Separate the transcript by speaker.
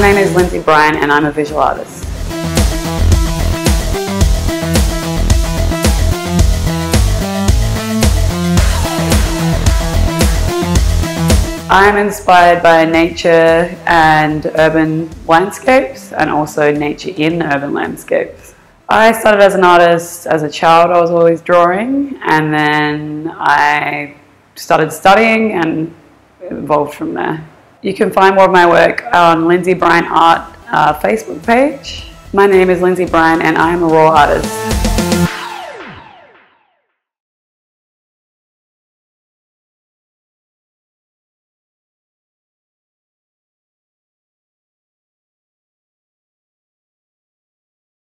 Speaker 1: name is Lindsey Bryant and I'm a visual artist. I'm inspired by nature and urban landscapes and also nature in urban landscapes. I started as an artist as a child, I was always drawing, and then I started studying and evolved from there. You can find more of my work on Lindsey Bryant Art uh, Facebook page. My name is Lindsey Bryant and I am a raw artist.